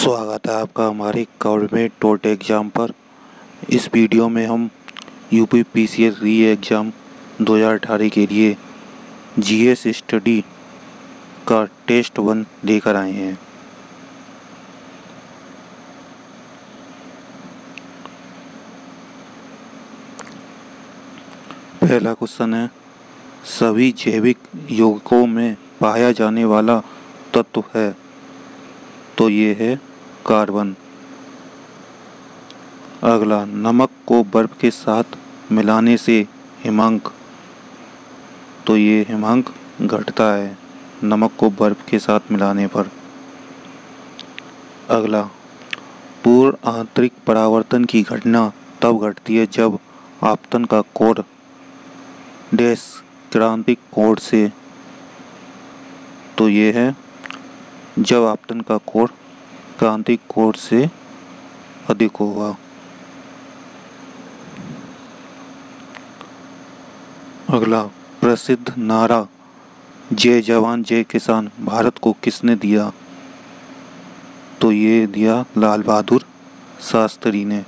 स्वागत है आपका हमारे गवर्नमेंट टोट एग्ज़ाम पर। इस वीडियो में हम U P P C S re exam 2018 के लिए जीएस स्टडी का टेस्ट वन लेकर आए हैं। पहला क्वेश्चन है, सभी जैविक यौगिकों में पाया जाने वाला तत्व है। तो ये है कार्बन। अगला, नमक को बर्फ़ के साथ मिलाने से हिमांक। तो ये हिमांक घटता है, नमक को बर्फ़ के साथ मिलाने पर। अगला, पूर्ण आंतरिक परावर्तन की घटना तब घटती है जब आपतन का कोड डैश क्रांतिक कोड से। तो ये है, जब आपतन का कोड क्रांतिक कोड से अधिक होगा। अगला, प्रसिद्ध नारा, जय जवान, जय किसान, भारत को किसने दिया? तो ये दिया लाल बहादुर शास्त्री ने।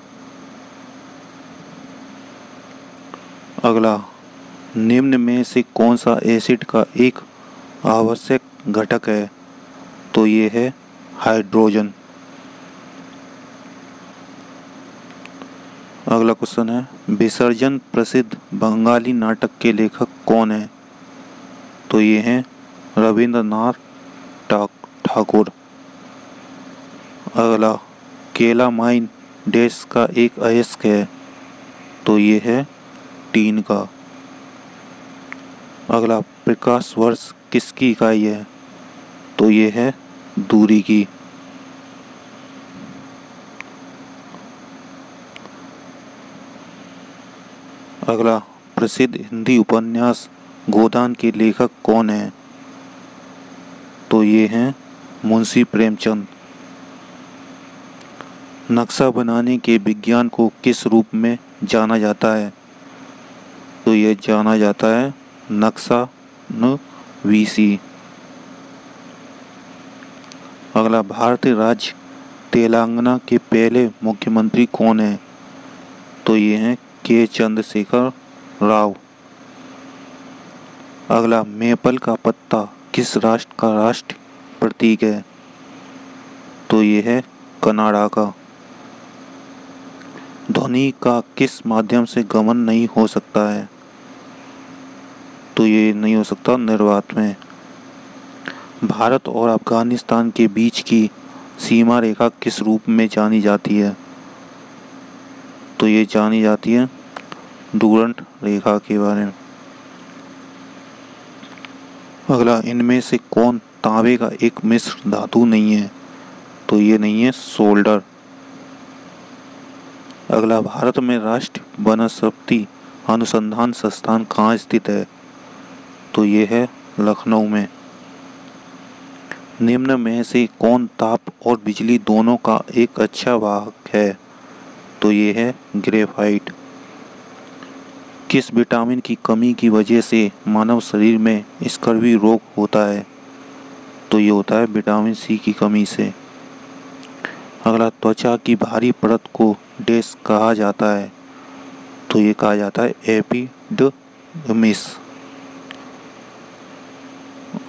अगला, निम्न में से कौन सा एसिड का एक आवश्यक घटक है? तो ये है हाइड्रोजन। अगला क्वेश्चन है, विसर्जन प्रसिद्ध बंगाली नाटक के लेखक कौन है? तो ये हैं रविंद्रनाथ ठाकुर। अगला, केला माइन देश का एक अयस्क है तो ये है टीन का। अगला, प्रकाश वर्ष किसकी इकाई है? तो ये है दूरी की। अगला प्रसिद्ध हिंदी उपन्यास गोदान के लेखक कौन है? तो ये हैं मुंशी प्रेमचंद। नक्शा बनाने के विज्ञान को किस रूप में जाना जाता है? तो ये जाना जाता है नक्शा न वीसी अगला, भारतीय राज्य तेलंगाना के पहले मुख्यमंत्री कौन है? तो ये हैं के चंद्रशेखर राव। अगला, मेपल का पत्ता किस राष्ट्र का राष्ट्र प्रतीक है? तो ये है कनाडा का। ध्वनि का किस माध्यम से गमन नहीं हो सकता है? तो ये नहीं हो सकता निर्वात में। भारत और अफ़गानिस्तान के बीच की सीमा रेखा किस रूप में जानी जाती है? तो ये जानी जाती है डूरंट रेखा के बारे में। अगला, इनमें से कौन तांबे का एक मिश्र धातु नहीं है? तो ये नहीं है सोल्डर। अगला, भारत में राष्ट्रीय वनस्पति अनुसंधान संस्थान कहाँ स्थित है? तो ये है लखनऊ में। निम्न में से कौन ताप और बिजली दोनों का एक अच्छा वाहक है? तो ये है ग्रेफाइट। किस विटामिन की कमी की वजह से मानव शरीर में स्कर्वी रोग होता है? तो ये होता है विटामिन सी की कमी से। अगला, त्वचा की भारी परत को डेस कहा जाता है। तो ये कहा जाता है एपिडमिस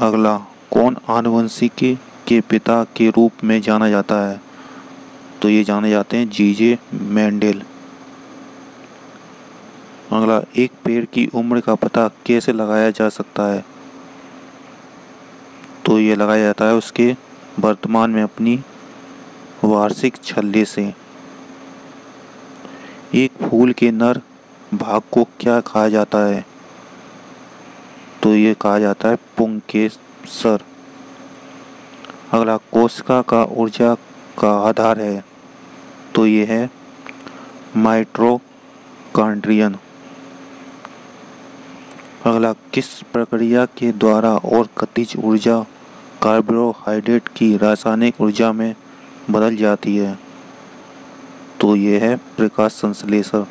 अगला, कौन आनुवंशिकी के पिता के रूप में जाना जाता है? तो ये जाने जाते हैं जीजे मैंडेल। अगला, एक पेड़ की उम्र का पता कैसे लगाया जा सकता है? तो ये लगाया जाता है उसके वर्तमान में अपनी वार्षिक छल्ले से। एक फूल के नर भाग को क्या कहा जाता है? तो ये कहा जाता है पुंकेसर। अगला, कोशिका का ऊर्जा का आधार है। तो ये है माइट्रोकांड्रियन। अगला, किस प्रक्रिया के द्वारा और गतिज ऊर्जा कार्बोहाइड्रेट की रासायनिक ऊर्जा में बदल जाती है? तो यह है प्रकाश संश्लेषण।